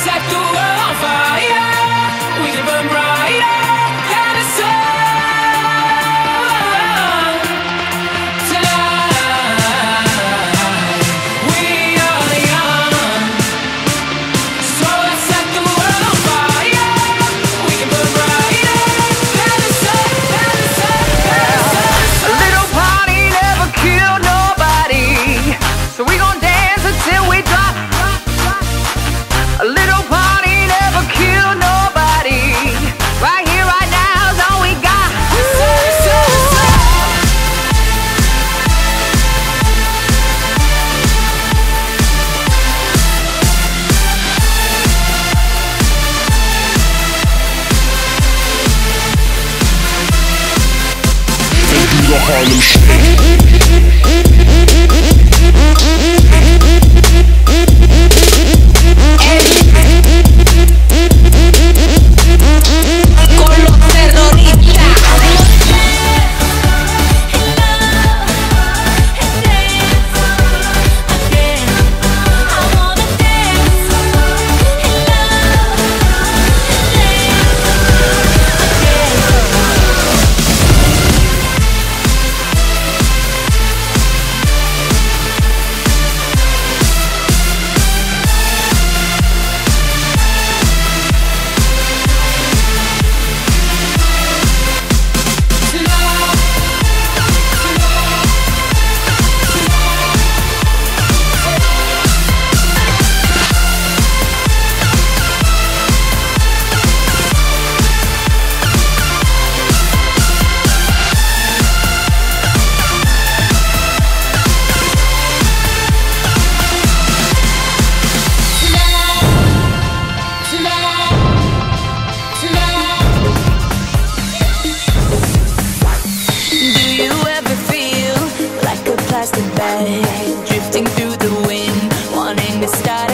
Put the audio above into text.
exacto. Harlem Shake. plastic bag Drifting through the wind Wanting to start